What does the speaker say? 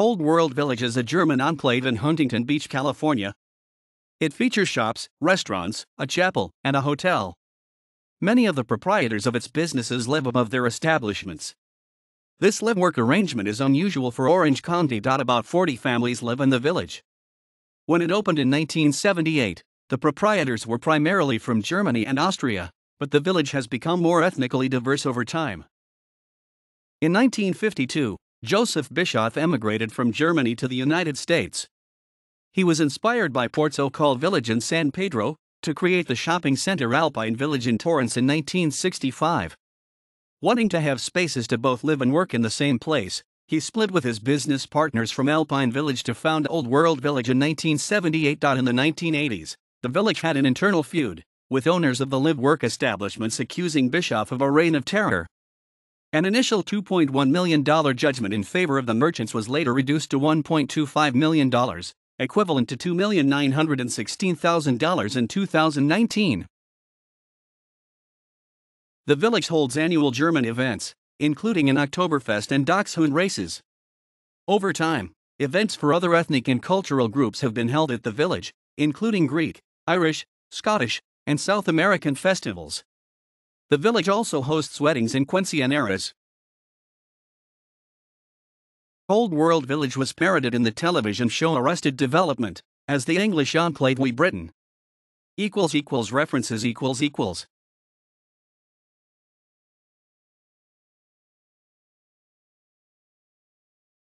Old World Village is a German enclave in Huntington Beach, California. It features shops, restaurants, a chapel, and a hotel. Many of the proprietors of its businesses live above their establishments. This live work arrangement is unusual for Orange County. About 40 families live in the village. When it opened in 1978, the proprietors were primarily from Germany and Austria, but the village has become more ethnically diverse over time. In 1952, Joseph Bischoff emigrated from Germany to the United States. He was inspired by Ports O' Call village in San Pedro to create the shopping center Alpine Village in Torrance in 1965. Wanting to have spaces to both live and work in the same place, he split with his business partners from Alpine Village to found Old World Village in 1978. In the 1980s, the village had an internal feud, with owners of the live work establishments accusing Bischoff of a reign of terror. An initial $2.1 million judgment in favor of the merchants was later reduced to $1.25 million, equivalent to $2,916,000 in 2019. The village holds annual German events, including an Oktoberfest and Dachshund races. Over time, events for other ethnic and cultural groups have been held at the village, including Greek, Irish, Scottish, and South American festivals. The village also hosts weddings and quinceañeras. Old World Village was parodied in the television show Arrested Development as the English enclave Wee Britain. Equals equals references equals equals.